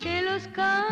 que los cantos.